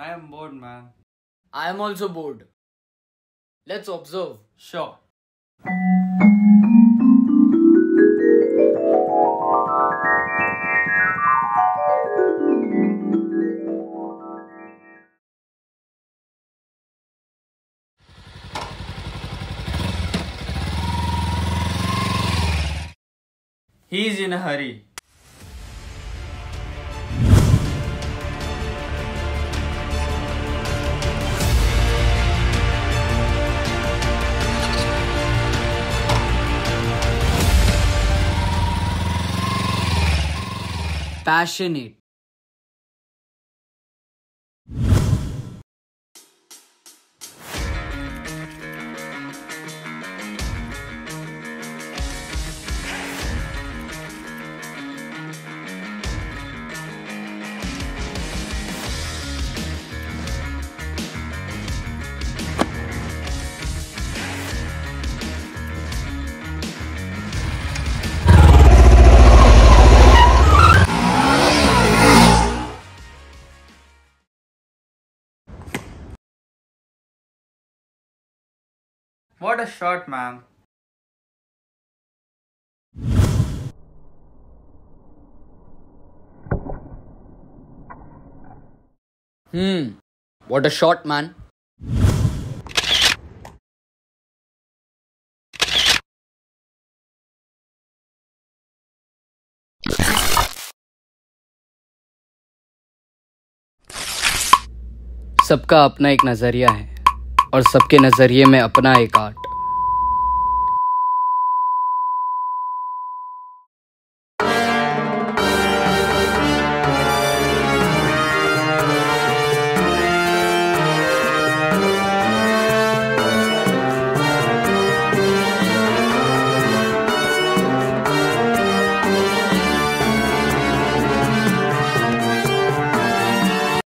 I am bored, man. I am also bored. Let's observe. Sure. He's in a hurry. Passionate. What a shot, man. Hmm. What a shot, man. सबका अपना एक नज़रिया है और सबके नज़रिए में अपना एक आर्ट।